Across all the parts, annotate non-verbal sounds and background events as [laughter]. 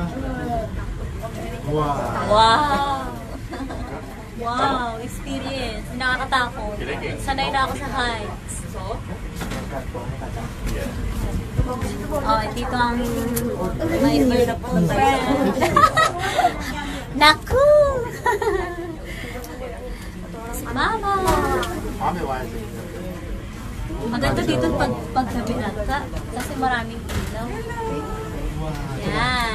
para. Wow. Wow. wow, experience. Nakakatakot. Sanay na ako sa heights. So? Oh, dito ang my beautiful friend. [laughs] Naku! si Mama! Maganda dito pag paggabi nata kasi maraming ilaw. Yan.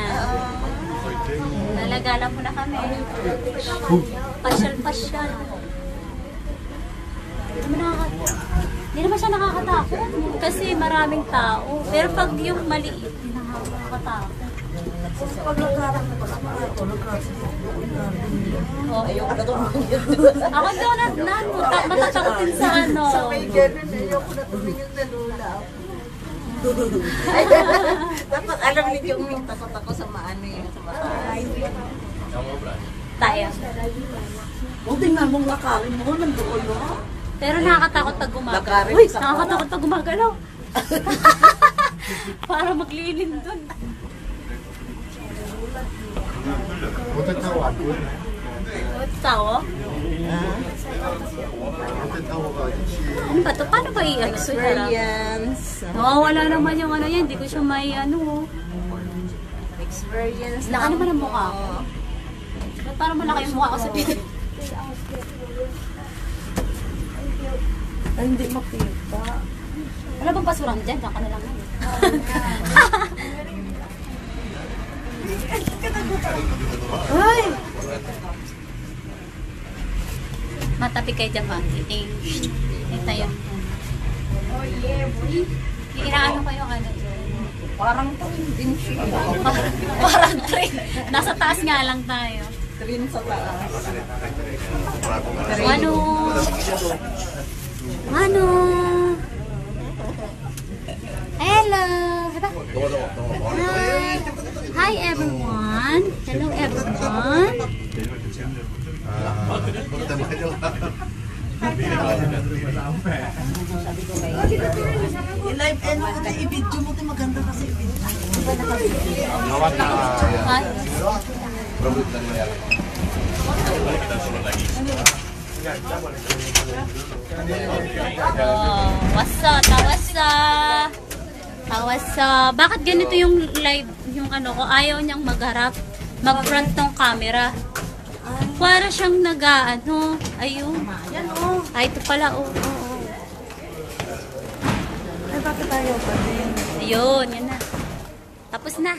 Nalagala mo na kami. Pasyal-pasyal. Hindi naman nakaka- Hindi naman siya nakakatakot. Kasi maraming tao. Pero pag yung maliit, nakakatakot. Ako doon na, na, mata- matatakot din sa ano. ganun, ayoko na tumingin sa lula. [laughs] Dapat alam niyo yung takot ako sa maano yun, sa mataas. Tayo. Huwag tingnan mong lakarin mo, nandoon mo. Pero eh, nakakatakot pag gumagalaw. Uy, nakakatakot pag gumagalaw. [laughs] Para maglilin dun. Butot na wako. Butot tawo? Ano ba to? Paano ba i-ano? Experience. Nawawala naman yung ano yan. Hindi ko siya may ano. Experience. Laki naman ang mukha ko. Ba't parang malaki yung mukha ko sa video? Ay, hindi makita. Wala bang pasuran dyan? Diyan ka na lang. Ay! Matabi kayo dyan ba? Titing. Ito tayo. Inaano ko yung ano dyan. Parang train din siya. [laughs] Parang, parang train. Nasa taas nga lang tayo. Train sa taas. Ano? Ano? Hello! Hi! Hi everyone! Hello everyone! I-live and mo tayo, i-video mo tayo maganda kasi i-video. Hi! Oh, wasa, tawasa. Tawasa. Bakit ganito yung live, yung ano ko, ayaw niyang magharap, mag-front ng camera. Ay. Para siyang naga, ano, ayun. Yan, oh. Ay, ito pala, oh. oh, oh. Ay, bakit tayo pa din? Ayun, yan na. Tapos na.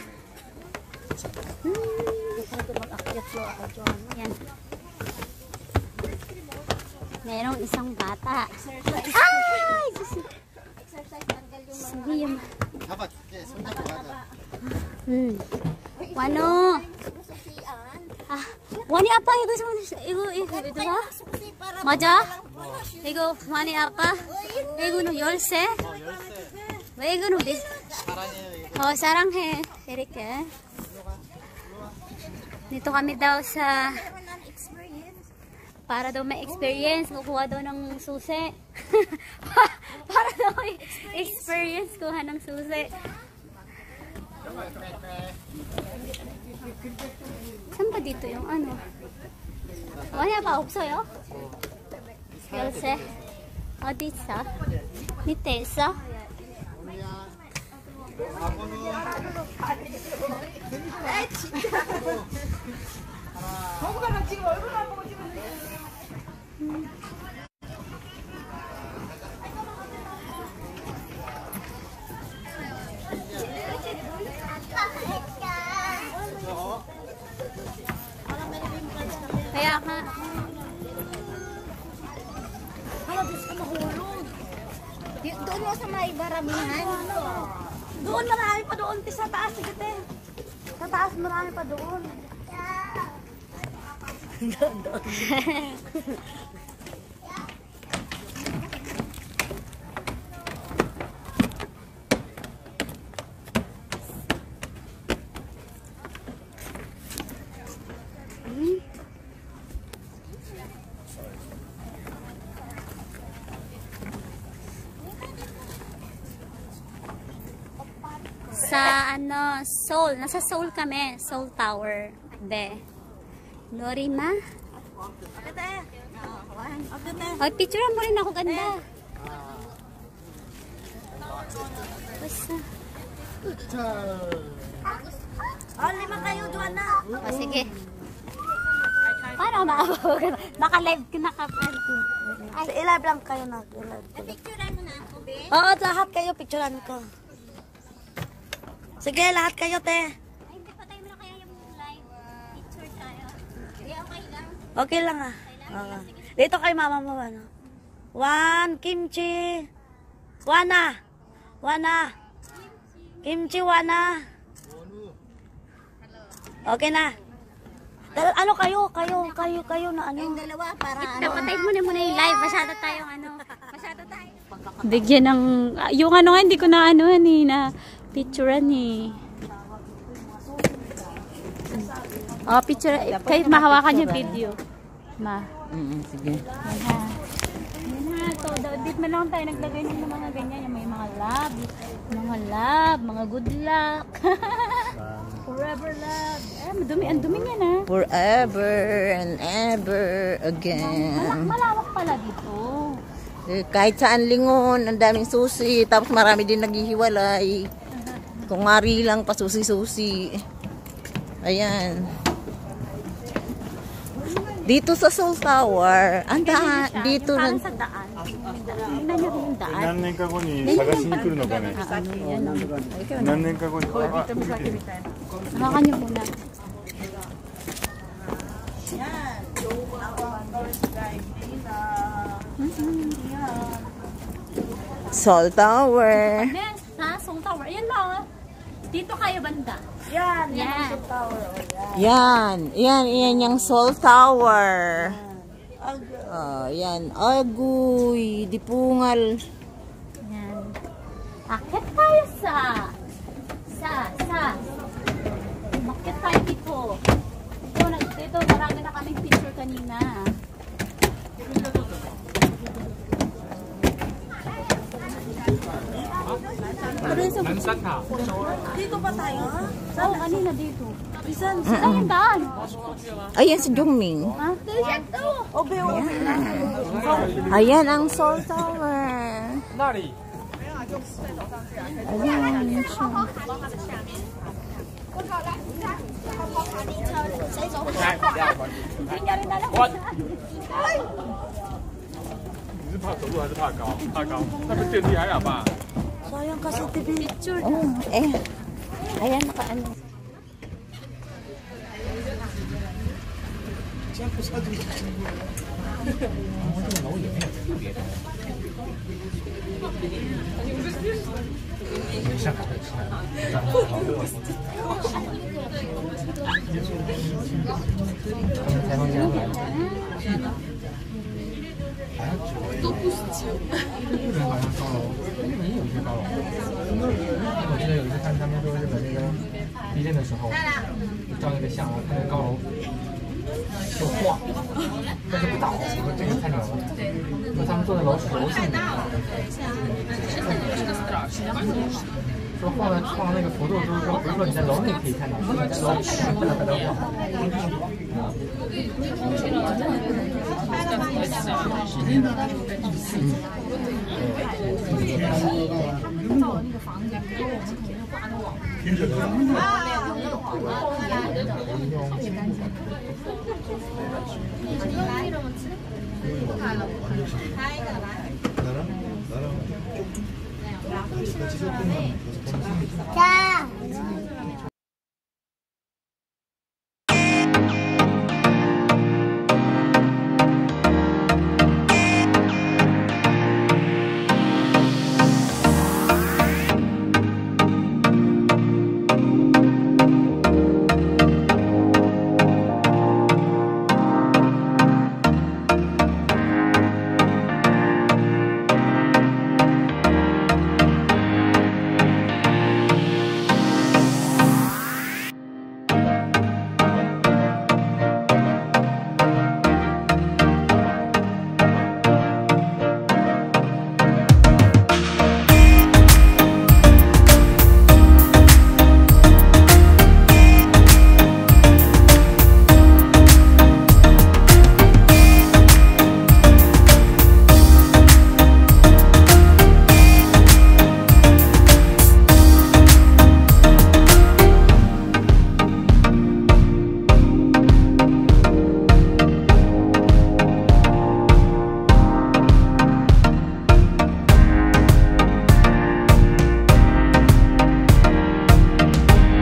Hmm. Yan. Merong isang bata. Ay! Sige. Dapat. Yes. Dapat. Hmm. Ano? Wani apa igo igo igo itu ha? Maja? Igo wani apa? Igo nu yol se? Igo nu bis. Oh sarang he, Eric eh. Dito kami daw sa para daw may experience, kukuha daw ng susi. [laughs] para daw may experience kuha ng susi. 한바디도 영 안어 와야바 없어요? 요새 어디 있어? 밑에 있어? 아 진짜. 정가랑 지금 얼굴 안 보고 지금. Y- Doon mo sa may baramihan. Doon marami pa doon. Sa taas, sige te. Sa taas marami pa doon. [laughs] Sa ano, Seoul. Nasa Seoul kami. Seoul Tower. Be. Norima. Ay, picturean mo rin ako ganda. Basta. Oh, lima kayo, doon na. O, sige. Paano na ako? Naka-live, naka Ay, i-live lang kayo na. I-live. Picturean mo na ako, be. Oo, lahat kayo, picturean ko. Sige, lahat kayo, te. Ay, hindi pa tayo na kaya yung live. Picture tayo. Di, okay lang. Okay lang ah. Oo. Dito kay mama mo, ano? One, kimchi. Wana. Wana. Kimchi, wana. Okay na. Dal ano kayo, kayo, kayo, kayo na ano? Yung dalawa para ano. Napatay mo na muna yung live. Masyado tayong ano. [laughs] Masyado tayo. Bigyan ng, yung ano nga, hindi ko na ano ni na picturean ni. Oh, picture, kayo mahawakan yung video. Ma. Mm, sige. Yan na, so, dito man lang tayo naglagay ng mga ganyan, yung may mga love, mga love, mga good luck. [laughs] Forever love. Eh, madumi, ang dumi niya na. Forever and ever again. Malawak pala dito. Eh, kahit saan lingon, ang daming susi. Tapos marami din naghihiwalay. Kung mari lang, pasusi-susi. Ayan. Dito sa Seoul Tower, ang daan, dito Parang na, sa daan. Tingnan niyo yung daan. 何年か後に探しに来るのかね Ano yan, oh. 何年か後にああ Hawakan niyo muna. Seoul Tower. Yes, Yan, yan, yan yung Seoul Tower. Oh, yan. Agoy, dipungal. Yan. Akit tayo sa... Sa, sa... Makit tayo dito. Dito, dito marami na kaming picture kanina. Dito pa tayo? Oo, kanina dito. Isan? Saan yung daan? Ayan si Jungming. Ha? Obe, obe. Ayan ang Seoul Tower. Ayan siya. Alam. 你是怕走路还是怕高？怕高。那个电梯还好吧？所以告诉就是。哎呀，哎呀，那个安。先不着急。我这个老远。看他们说日本那个地震的时候，照那个相，看那高楼就晃，但是不倒，说这个太牛了。说他们坐在楼楼上，说晃的晃那个幅度，就是说不是说你在楼内可以看到，你在楼外面能晃。嗯，嗯，嗯，嗯，嗯，嗯，嗯， 자.